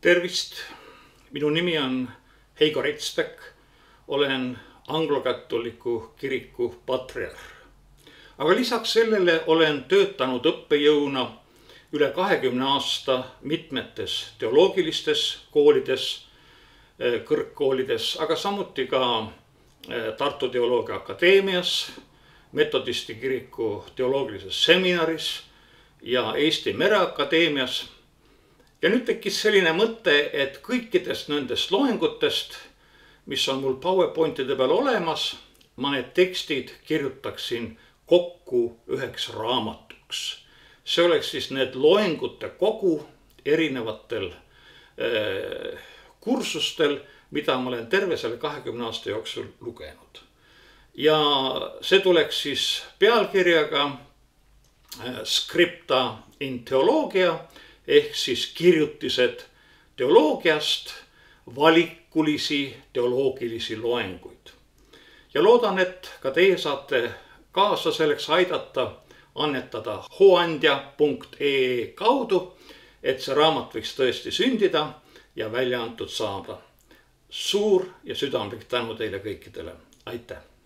tervist, minu nimi on Heigo Retsbeck, olen anglokatoliku kiriku patriarh. aga lisaks sellele olen töötanud õppejõuna üle kahekümne aasta mitmetes teoloogilistes koolides, kõrgkoolides, aga samuti ka eh, Tartu Teoloogia Akadeemias, metodisti kiriku teoloogilises seminaris ja Eesti Mereakadeemias ja nüüd tekkis selline mõte, et kõikidest nendest loengutest, mis on mul PowerPointide peal olemas, ma need tekstid kirjutaksin kokku üheks raamatuks. see oleks siis need loengute kogu erinevatel äh, kursustel, mida ma olen terve selle kahekümne aasta jooksul lugenud. ja see tuleks siis pealkirjaga äh, Scripta in teoloogia ehk siis kirjutised teoloogiast, valikulisi teoloogilisi loenguid. ja loodan, et ka teie saate kaasa selleks aidata, annetada hooandja.ee kaudu, et see raamat võiks tõesti sündida ja välja antud saada. suur ja südamlik tänu teile kõikidele, aitäh